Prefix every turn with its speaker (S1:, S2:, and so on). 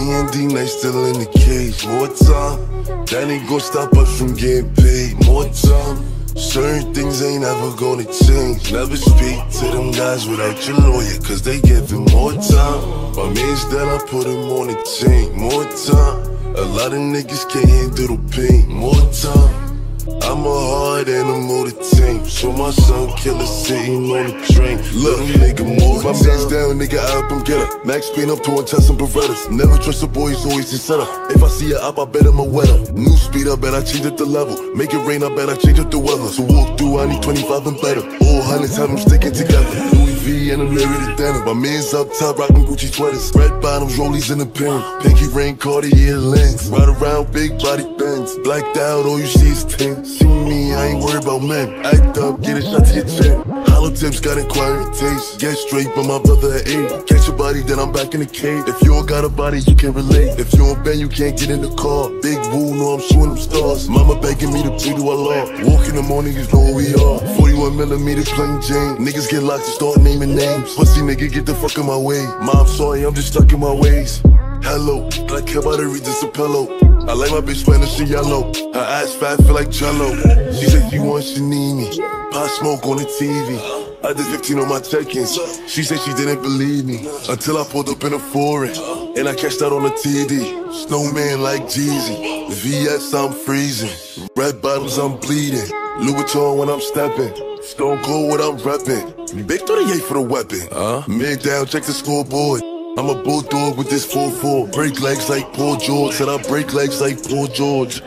S1: And D still in the cage. More time, that ain't gonna stop us from getting paid. More time, certain things ain't ever gonna change. Never speak to them guys without your lawyer, cause they giving more time. My man's that I put him on the chain. More time, a lot of niggas can't handle the pain. More time. I'm a hard animal to tame. So my son killer sitting on the train. Little nigga move. My man's down, nigga up and get getter. Max Payne up to one test some Berettas. Never trust a boy, he's always in setup. If I see a up, I bet him a wetter. New speed, I bet I change up the level. Make it rain, I bet I change up the weather. So walk through, I need 25 and better. All hundreds have them sticking together. Louis V and I'm Larry the denim. My man's up top, rocking Gucci sweaters. Red bottoms, rollies in the pen. Pinky ring, Cartier lens. Ride around, big body bends. Blacked out, all you see is tin. See me, I ain't worried about men. Act up, get a shot to your chin. Hollow tips got inquiring taste. Get straight by my brother at eight. Catch your body, then I'm back in the cave. If you don't got a body, you can relate. If you don't bend, you can't get in the car. Big woo, know I'm shooting them stars. Mama begging me to pray to Allah. Walk in the morning, you know who we are. 41 millimeters, plain Jane. Niggas get locked and start naming names. Pussy nigga, get the fuck in my way. Mom, sorry, I'm just stuck in my ways. Hello, I care about her, read this a pillow. I like my bitch when she yellow. Her ass fat, feel like jello. She said she wants, she need me. Pop Smoke on the TV. I did 15 on my check-ins. She said she didn't believe me until I pulled up in a foreign. And I cashed out on the TD. Snowman like Jeezy. VS, I'm freezing. Red bottoms, I'm bleeding. Louis Vuitton when I'm stepping. Stone cold when I'm repping. Big 38 for the weapon. Uh? Mid down, check the scoreboard. I'm a bulldog with this 4-4. Break legs like Paul George. Said I break legs like Paul George.